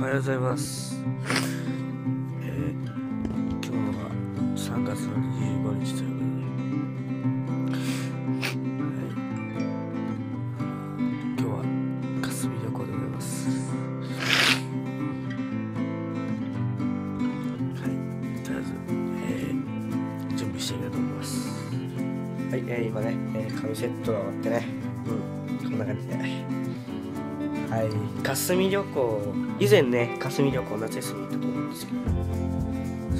おはようございます。えー今日は3月の25日ということで、はい、今日は霞旅行でございます。はい、とりあえず、えー準備していきたいと思います。はい、えー今ね、えー、紙セットが終わってね、うん、こんな感じで。はい、霞旅行、以前ね、霞旅行夏休み行ったと思うんですけど、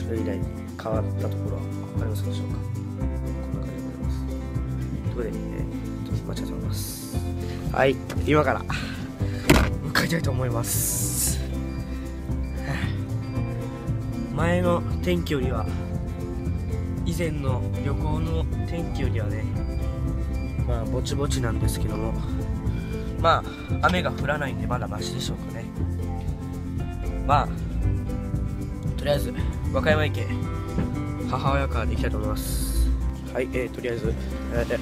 それ以来変わったところは分かりますでしょうか？こんな感じでございます。ということで、えー、ちょっと待ちたいと思います。はい、今から向かいたいと思います。前の天気よりは以前の旅行の天気よりはねまあぼちぼちなんですけどもまあ雨が降らないんでまだマシでしょうかねまあとりあえず和歌山池母親からで行きたいと思いますはい、えー、とりあえず、えー、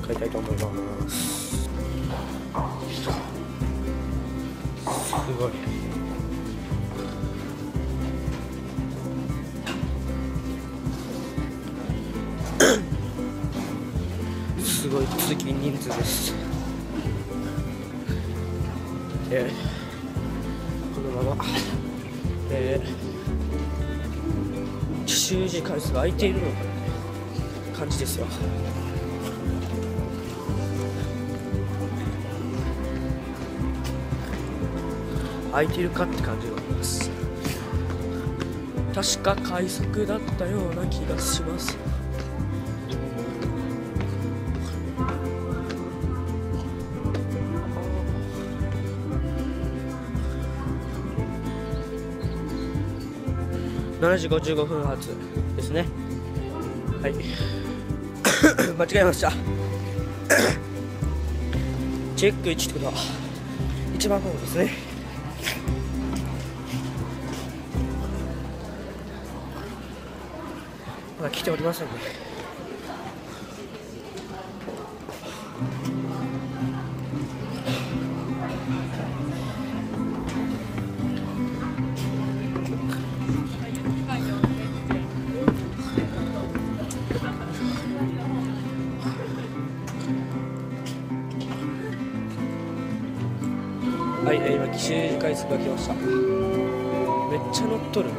向かいたいと思います。すごい。すごい通勤人数です。で、このまま、えー、奇襲時間数が空いているのかな感じですよ。空いてるかって感じがあります。確か快速だったような気がします。7時55分発ですね。はい。間違えました。チェック1ってことは一番ホームですね。まだ来ておりませんね。はい、えー今、奇襲回数が来ました。めっちゃ乗っとる。め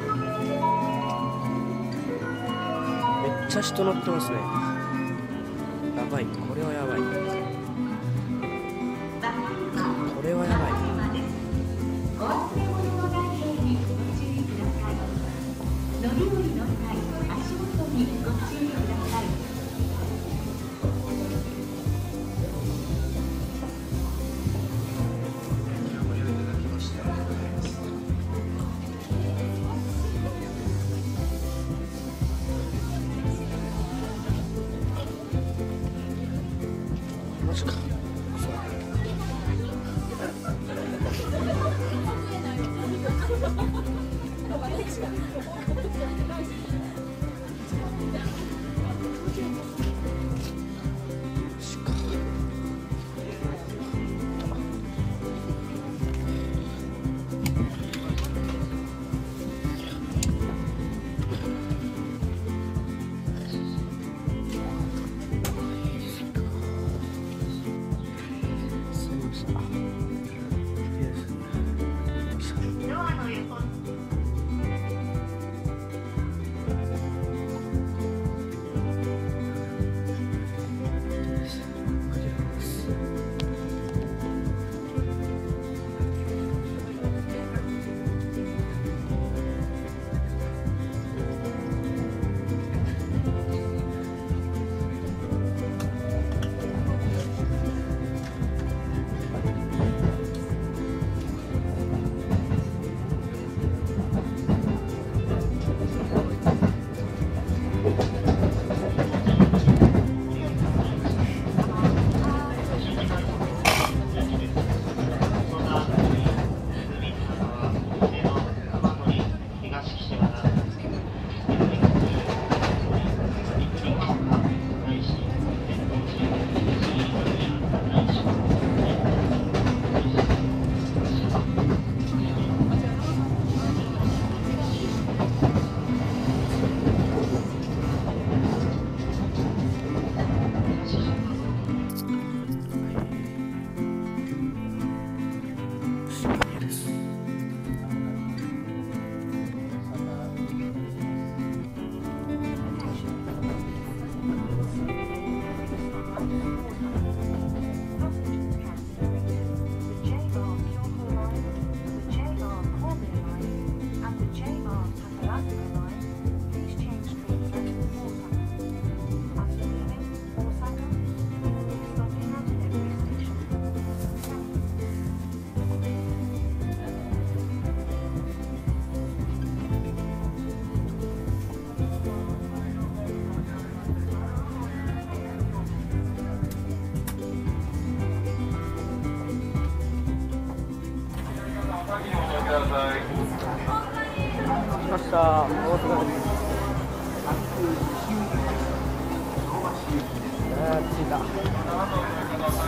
っちゃ人乗ってますね。マジ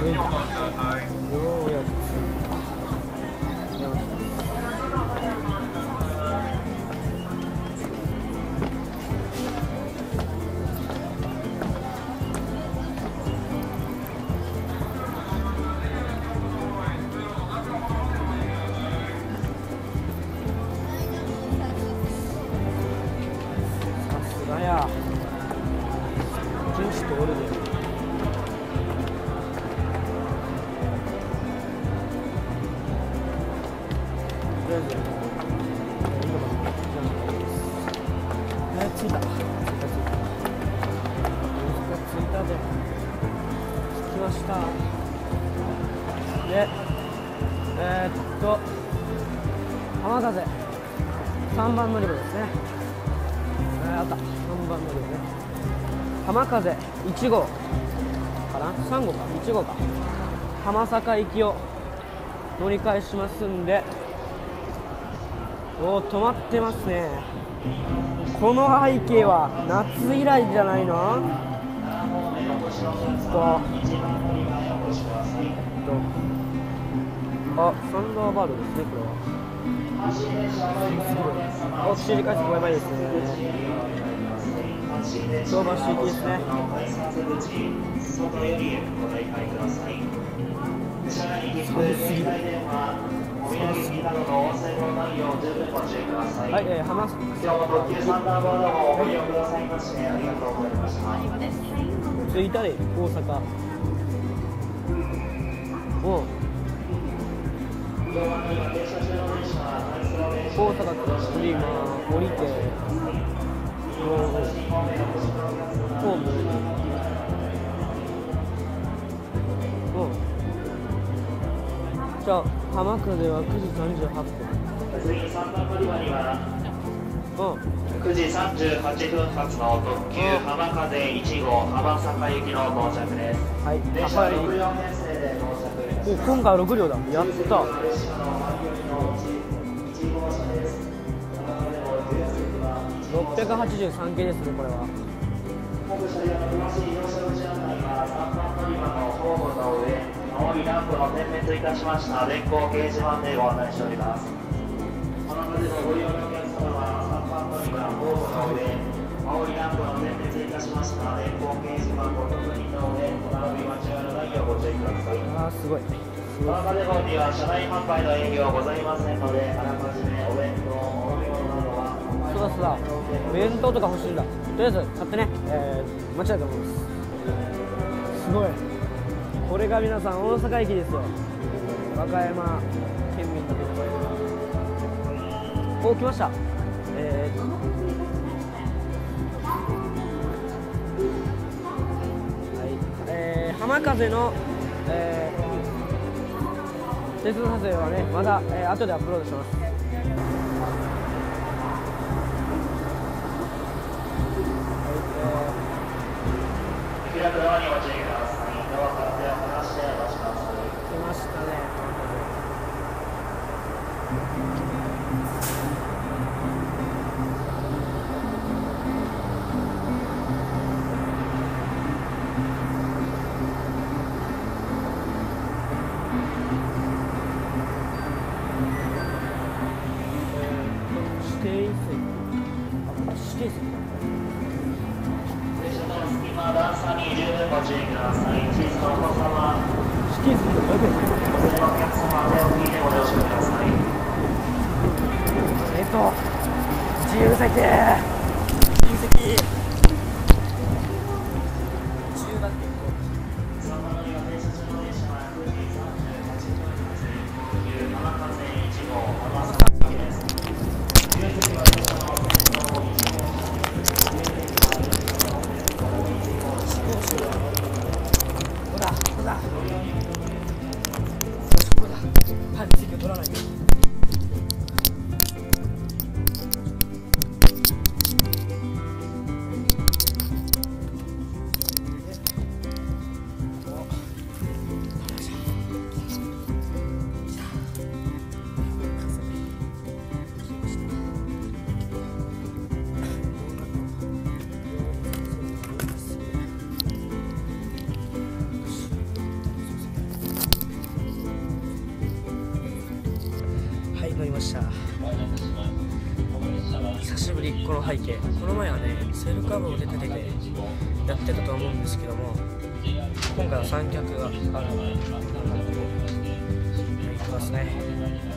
Yeah. Yeah. と浜風3番乗り場ですね。え、あった。3番乗り場ね。浜風1号かな？3号か。1号か。浜坂行きを乗り換えしますんでおお止まってますね。この背景は夏以来じゃないの？あサンダーバードですねこれは。お指示開始5倍ですね。京橋行きですね。寒すぎ。るはい、えー、浜着い。たね、大阪。おう大阪次今降りて、もうホーム。うん。じゃあ、浜風は9時38分次三段乗り場には。うん。9時38分発の特急浜風1号浜坂行きの到着です。はい、電車。64編成お今回は6両だ。やった。です。浜風を9席は683系ですね、これは。青いランプの点滅いたしました電光掲示板でご案内しております。青い。ランプの点滅い。たしました電光掲示板ご確認の上、お並び間違い。のない。ようご注意ください。あー、すごい。浜風号には車内販売の営業はござい。ませんので、あらかじめお弁当、お飲み物などはそうだそうだ。弁当とか欲しい。んだ。とりあえず買ってね、えー、待ちたい。と思い。ます。すごい。これが皆さん、大阪駅ですよ。和歌山県民の皆さん。お、来ました。浜風の、えー、鉄道撮影はね、まだ、えー、後でアップロードします。はい、開くえっと自由席。自由席セルカーブを立ててやってたと思うんですけども今回は三脚があるのでいきますね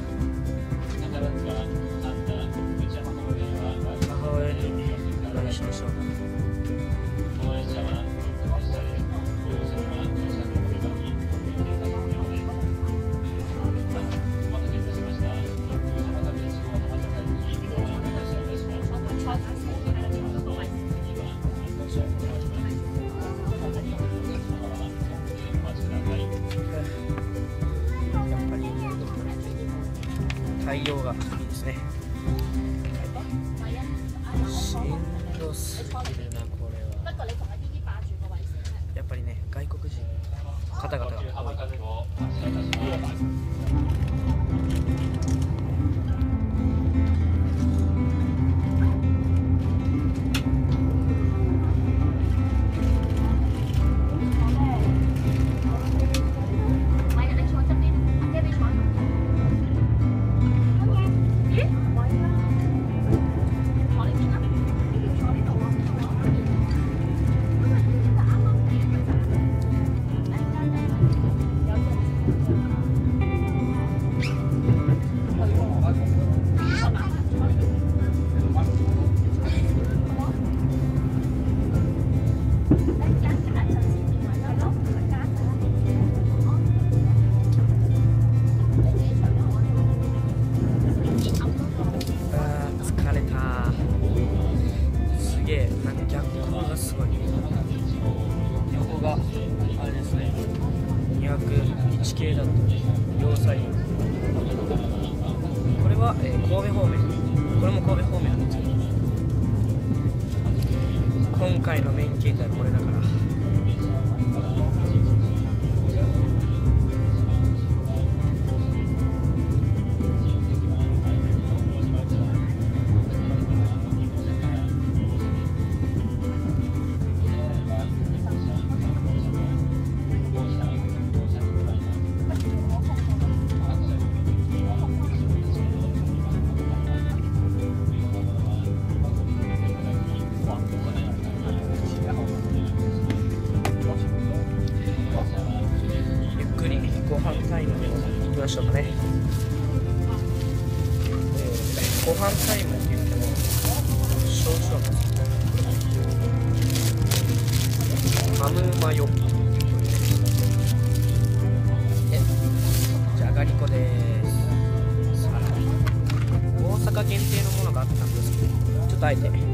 限定のものがあったんですけどちょっとあえてやめと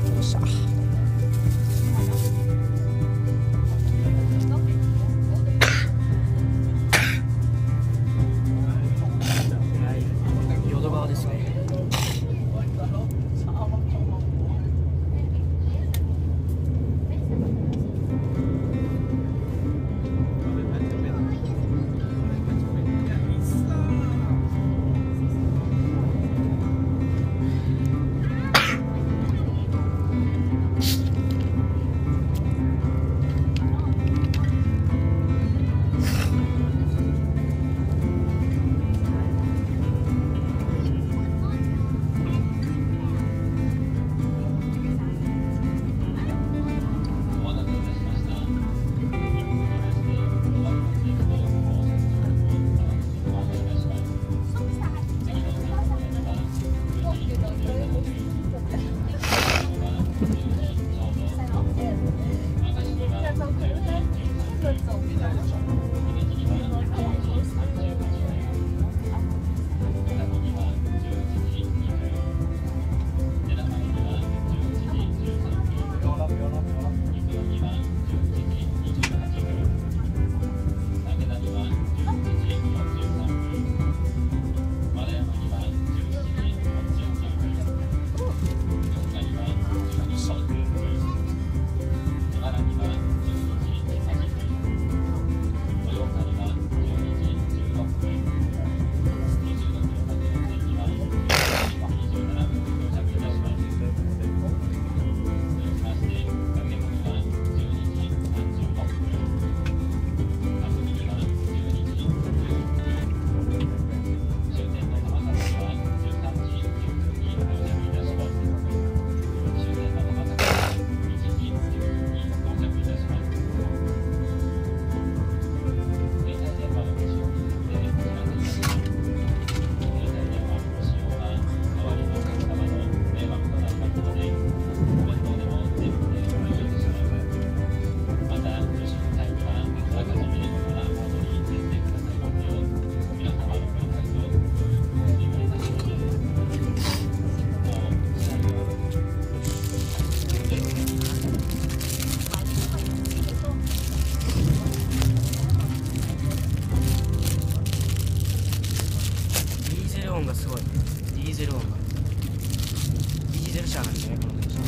きました。ル音がすごい。ディーゼル音が。ディーゼル車なんでねこの電車。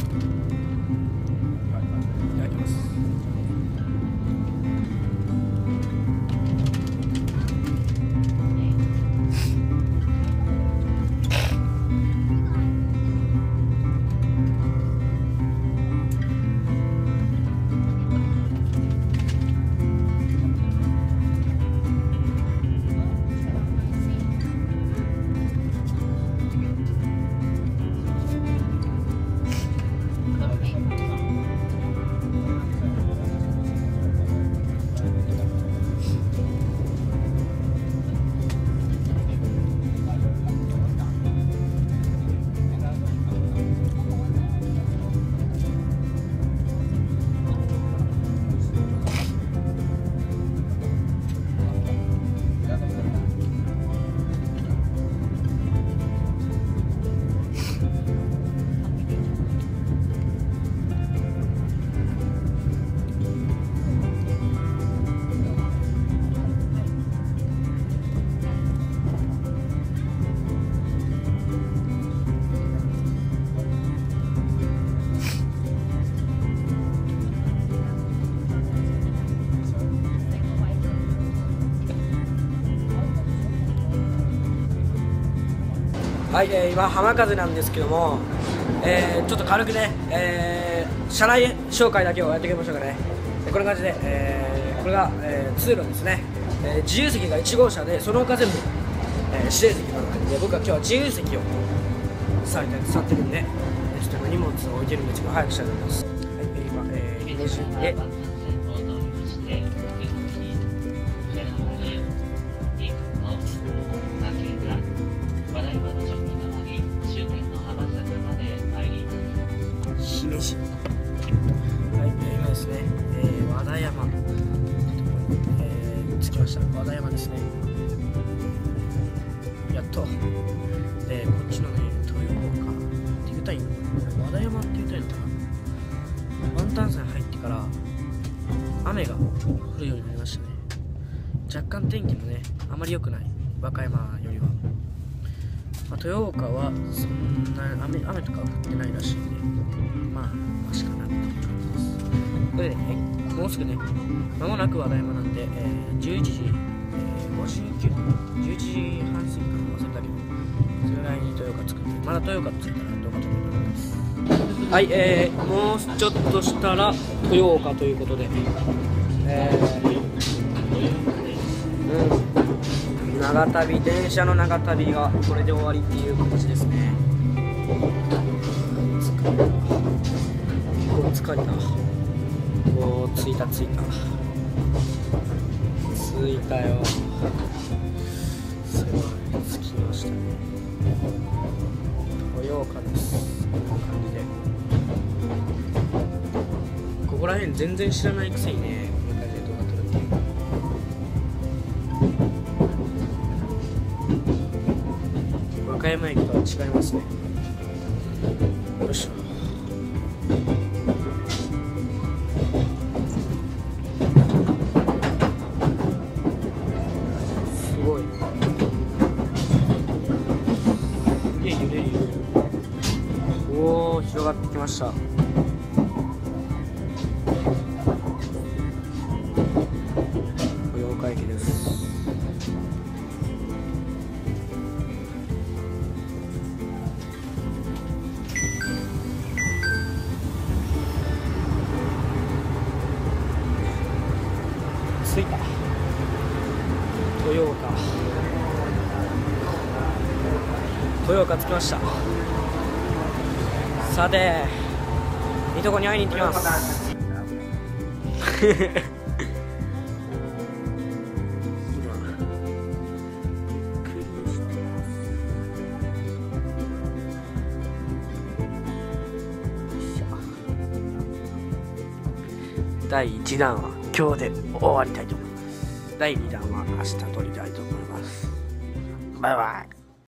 はい、えー今浜風なんですけども、えーちょっと軽くね、えー車内紹介だけをやっていきましょうかね。でこんな感じで、えーこれが、えー通路ですね、えー自由席が1号車でその他全部、えー指定席なので僕は今日は自由席を座りたい座ってるんでえーちょっと今荷物を置いてるんですけど早くしたいと思います、はい、えー今、えー、入れ順でましたね。若干天気もねあまり良くない。和歌山よりは、まあ、豊岡はそんな雨雨とか降ってないらしいんで。まあマシかなっていう感じです。これでねもうすぐねまもなく和田山なんで、えー11時、えー、59分。11時半過ぎかな忘れたけど。それぐらいに豊岡着くんで。まだ豊岡着いたらどうかと思います。はい、えー、もうちょっとしたら豊岡ということで、えーうん、長旅電車の長旅がこれで終わりっていう形ですね疲れた結構疲れたおー着いた着いた着いたよすごい着きましたね豊岡ですこんな感じでここら辺全然知らないくせにねこんな感じで動画撮るっていう。和歌山駅とは違いますね。よいしょ。すごい。すげえ揺れる揺れるおお広がってきました。豊岡着きました。さていとこに会いに行ってきます。第1弾は今日で終わりたいと思います。第2弾は明日撮りたいと思います。バイバイ。